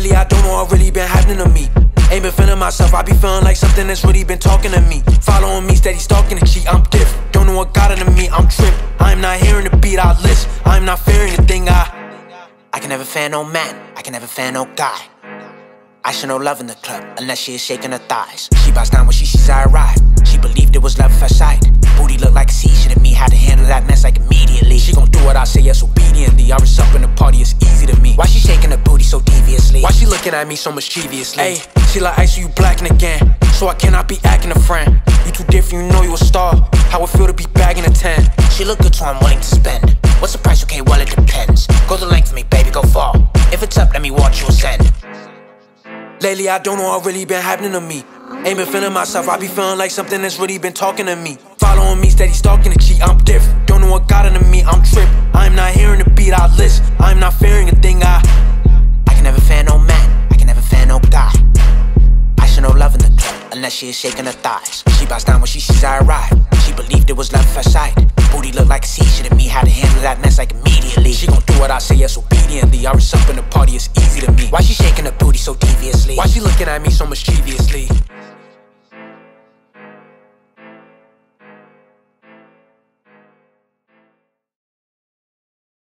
don't know what really been happening to me. Ain't been feeling myself, I be feeling like something that's really been talking to me. Following me, steady stalking the cheat, I'm different. Don't know what got into me, I'm tripping. I'm not hearing the beat I listen. I'm not fearing the thing I. I can never fan no man, I can never fan no guy. I should no love in the club unless she is shaking her thighs. She bows down when she sees I arrive. She believed it was love at first sight. Booty looked like a seizure to me, had to handle that mess like immediately. She gon' do what I say, yes, obediently. I was up in the party, it's easy to me. Why she shaking her booty so deviously? Looking at me so mischievously? Hey, she like ice, so you blacking again. So I cannot be acting a friend. You too different, you know you a star. How it feel to be bagging a 10. She look good, so I'm willing to spend. What's the price? Okay, well, it depends. Go the length for me, baby, go far. If it's up, let me watch you ascend. Lately, I don't know what really been happening to me. Ain't been feeling myself, I be feeling like something that's really been talking to me. Following me, steady stalking the cheat, I'm different. Don't know what got into me. I'm unless she is shaking her thighs. She bows down when she sees I arrive. She believed it was love at first sight. Booty looked like a seizure to me, how to handle that mess like immediately. She gon' do what I say, yes, obediently. I was up in the party, it's easy to me. Why she shaking her booty so deviously? Why she looking at me so mischievous?